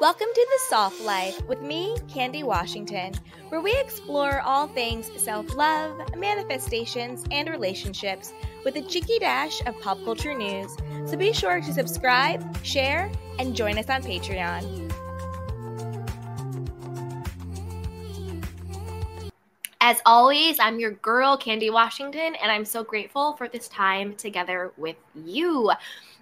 Welcome to The Soft Life with me, Candy Washington, where we explore all things self love, manifestations, and relationships with a cheeky dash of pop culture news. So be sure to subscribe, share, and join us on Patreon. As always, I'm your girl, Candy Washington, and I'm so grateful for this time together with you.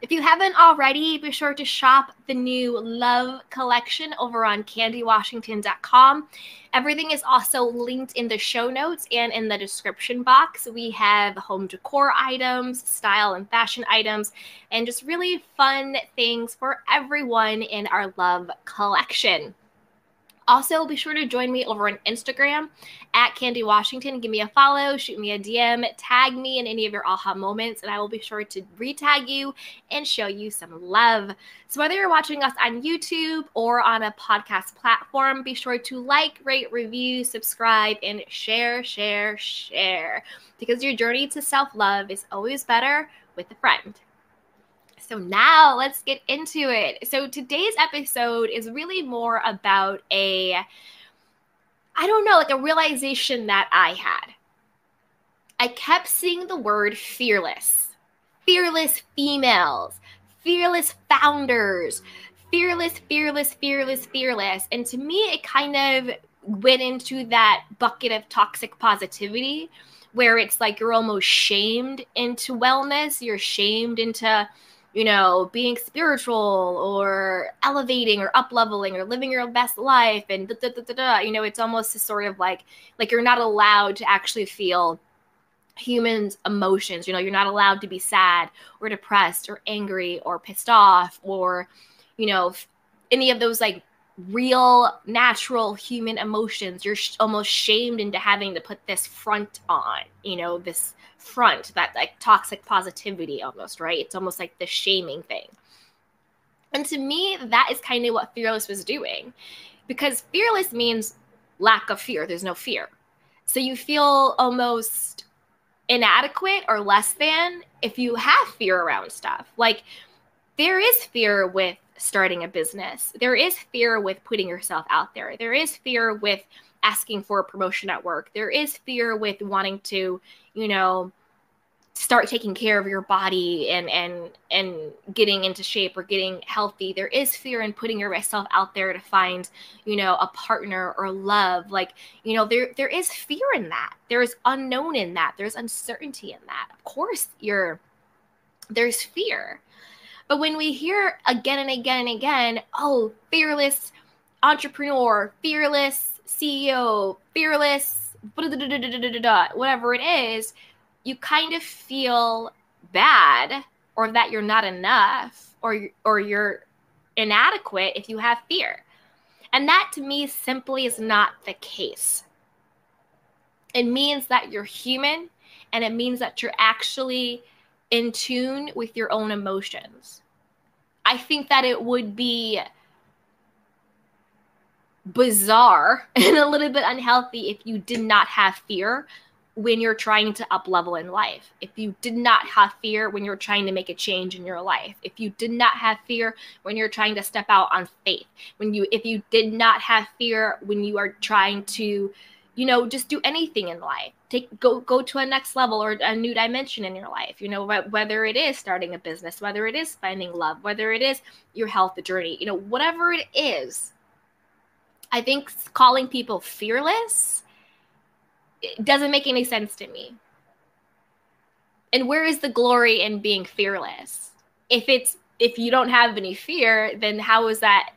If you haven't already, be sure to shop the new Love collection over on candywashington.com. Everything is also linked in the show notes and in the description box. We have home decor items, style and fashion items, and just really fun things for everyone in our Love collection. Also, be sure to join me over on Instagram at Candy Washington. Give me a follow, shoot me a DM, tag me in any of your aha moments, and I will be sure to retag you and show you some love. So, whether you're watching us on YouTube or on a podcast platform, be sure to like, rate, review, subscribe, and share, share, share. Because your journey to self love is always better with a friend. So now let's get into it. So today's episode is really more about a I don't know, like a realization that I had. I kept seeing the word fearless. Fearless females, fearless founders, fearless, fearless, fearless, fearless. And to me, it kind of went into that bucket of toxic positivity where it's like you're almost shamed into wellness, you're shamed into you know, being spiritual or elevating or up leveling or living your best life and da, da, da, da, da. you know, it's almost a sort of like like you're not allowed to actually feel humans emotions you know you're not allowed to be sad or depressed or angry or pissed off or you know any of those like real natural human emotions you're sh- almost shamed into having to put this front on you know this front, that like toxic positivity almost, right? It's almost like the shaming thing. And to me, that is kind of what fearless was doing because fearless means lack of fear. There's no fear. So you feel almost inadequate or less than if you have fear around stuff. Like there is fear with starting a business, there is fear with putting yourself out there, there is fear with asking for a promotion at work, there is fear with wanting to, you know, start taking care of your body and and and getting into shape or getting healthy. There is fear in putting yourself out there to find you know a partner or love. Like you know there there is fear in that. There's unknown in that. There's uncertainty in that. Of course you're there's fear but when we hear again and again and again oh fearless entrepreneur fearless ceo fearless whatever it is you kind of feel bad or that you're not enough or or you're inadequate if you have fear. And that to me simply is not the case. It means that you're human and it means that you're actually in tune with your own emotions. I think that it would be bizarre and a little bit unhealthy if you did not have fear when you're trying to up level in life, if you did not have fear when you're trying to make a change in your life, if you did not have fear when you're trying to step out on faith, when you if you did not have fear when you are trying to, you know, just do anything in life, take go go to a next level or a new dimension in your life, you know, whether it is starting a business, whether it is finding love, whether it is your health journey, you know, whatever it is. I think calling people fearless doesn't make any sense to me. And where is the glory in being fearless? If it's if you don't have any fear, then how is that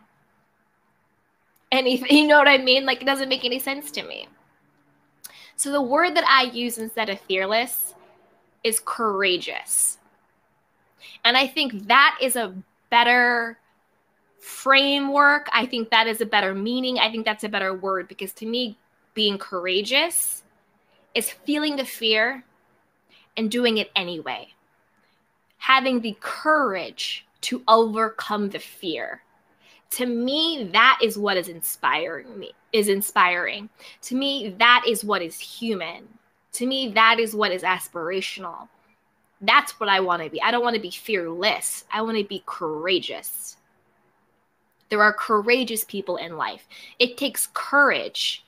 anything? You know what I mean? Like it doesn't make any sense to me. So the word that I use instead of fearless is courageous. And I think that is a better framework. I think that is a better meaning. I think that's a better word because to me, being courageous is feeling the fear and doing it anyway. Having the courage to overcome the fear. To me, that is what is inspiring me, is inspiring. To me, that is what is human. To me, that is what is aspirational. That's what I want to be. I don't want to be fearless. I want to be courageous. There are courageous people in life. It takes courage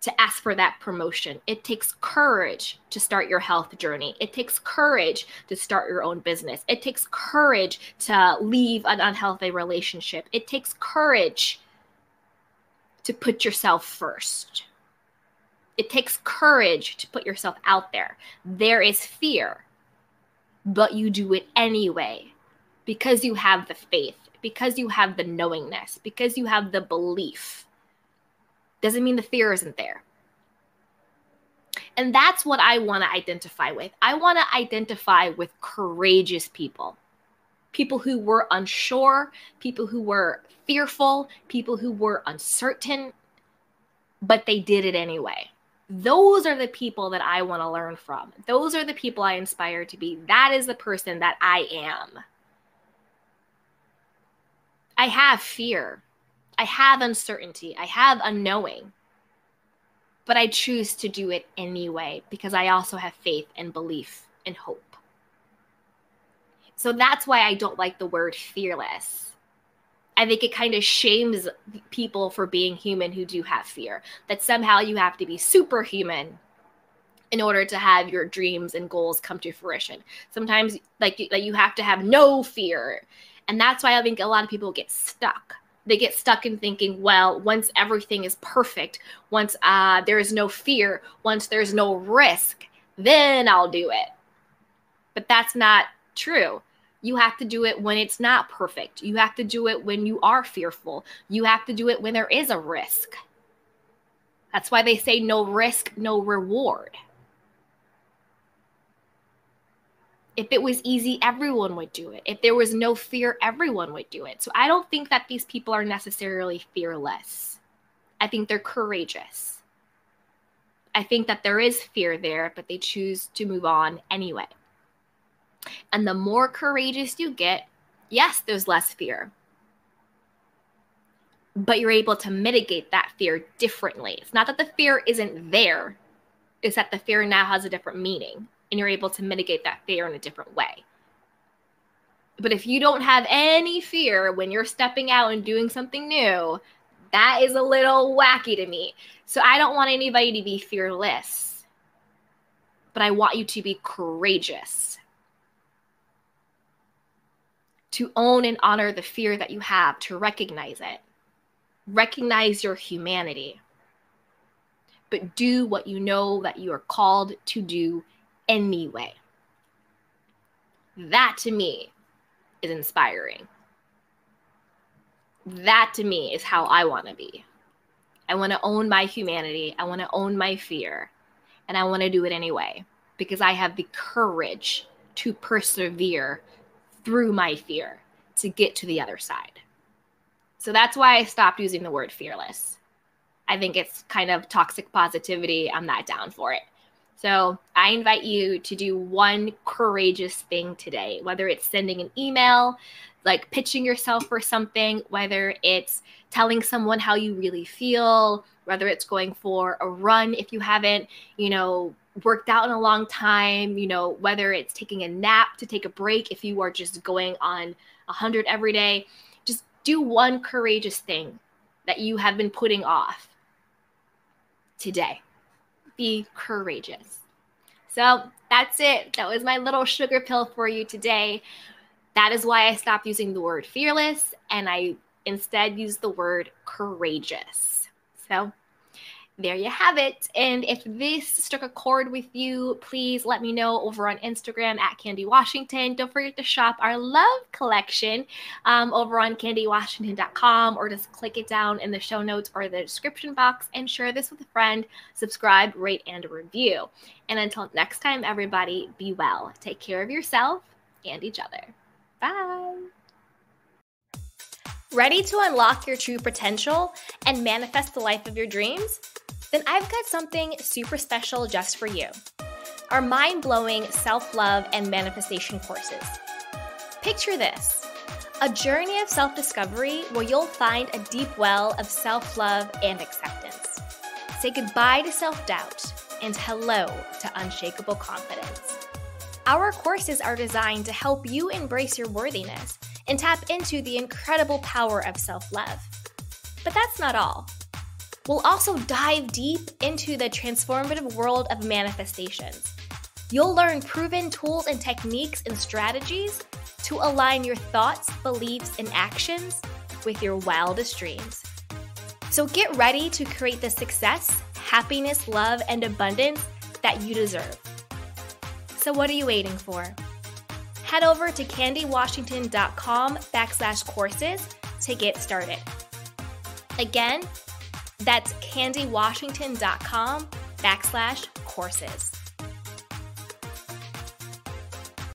to ask for that promotion. It takes courage to start your health journey. It takes courage to start your own business. It takes courage to leave an unhealthy relationship. It takes courage to put yourself first. It takes courage to put yourself out there. There is fear, but you do it anyway because you have the faith, because you have the knowingness, because you have the belief. Doesn't mean the fear isn't there. And that's what I want to identify with. I want to identify with courageous people. People who were unsure, people who were fearful, people who were uncertain, but they did it anyway. Those are the people that I want to learn from. Those are the people I inspire to be. That is the person that I am. I have fear. I have uncertainty. I have unknowing. But I choose to do it anyway because I also have faith and belief and hope. So that's why I don't like the word fearless. I think it kind of shames people for being human who do have fear, that somehow you have to be superhuman in order to have your dreams and goals come to fruition. Sometimes like like you have to have no fear and that's why I think a lot of people get stuck. They get stuck in thinking, well, once everything is perfect, once uh, there is no fear, once there's no risk, then I'll do it. But that's not true. You have to do it when it's not perfect. You have to do it when you are fearful. You have to do it when there is a risk. That's why they say no risk, no reward. If it was easy, everyone would do it. If there was no fear, everyone would do it. So I don't think that these people are necessarily fearless. I think they're courageous. I think that there is fear there, but they choose to move on anyway. And the more courageous you get, yes, there's less fear. But you're able to mitigate that fear differently. It's not that the fear isn't there, it's that the fear now has a different meaning and you're able to mitigate that fear in a different way. But if you don't have any fear when you're stepping out and doing something new, that is a little wacky to me. So I don't want anybody to be fearless, but I want you to be courageous. To own and honor the fear that you have, to recognize it, recognize your humanity, but do what you know that you are called to do anyway. That to me is inspiring. That to me is how I want to be. I want to own my humanity. I want to own my fear. And I want to do it anyway because I have the courage to persevere through my fear to get to the other side. So that's why I stopped using the word fearless. I think it's kind of toxic positivity. I'm not down for it. So I invite you to do one courageous thing today, whether it's sending an email, like pitching yourself for something, whether it's telling someone how you really feel, whether it's going for a run if you haven't, you know, worked out in a long time, you know, whether it's taking a nap to take a break if you are just going on 100 every day, just do one courageous thing that you have been putting off today be courageous. So that's it. That was my little sugar pill for you today. That is why I stopped using the word fearless and I instead use the word courageous. So there you have it. And if this struck a chord with you, please let me know over on Instagram at Candy Washington. Don't forget to shop our love collection um, over on candywashington.com or just click it down in the show notes or the description box and share this with a friend. Subscribe, rate, and review. And until next time, everybody, be well. Take care of yourself and each other. Bye. Ready to unlock your true potential and manifest the life of your dreams? Then I've got something super special just for you our mind blowing self love and manifestation courses. Picture this a journey of self discovery where you'll find a deep well of self love and acceptance. Say goodbye to self doubt and hello to unshakable confidence. Our courses are designed to help you embrace your worthiness and tap into the incredible power of self love. But that's not all. We'll also dive deep into the transformative world of manifestations. You'll learn proven tools and techniques and strategies to align your thoughts, beliefs, and actions with your wildest dreams. So get ready to create the success, happiness, love, and abundance that you deserve. So, what are you waiting for? Head over to candywashington.com backslash courses to get started. Again, that's candywashington.com backslash courses.